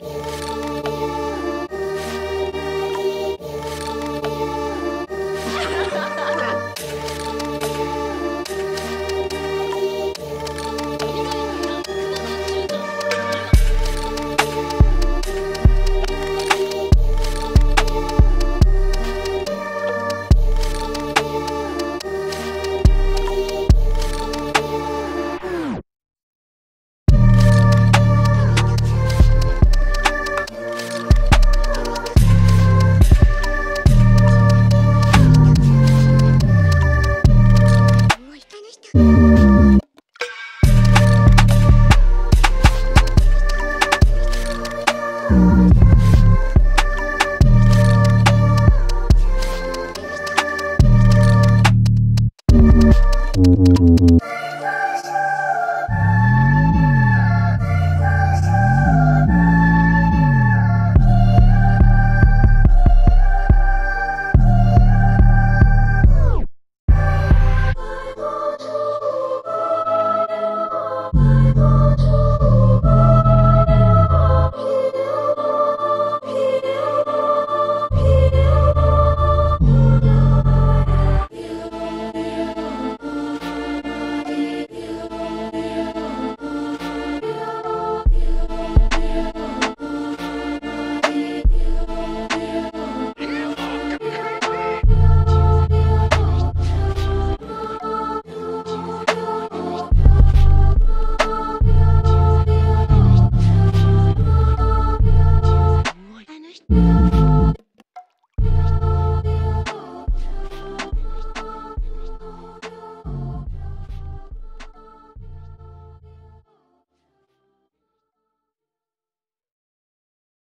Música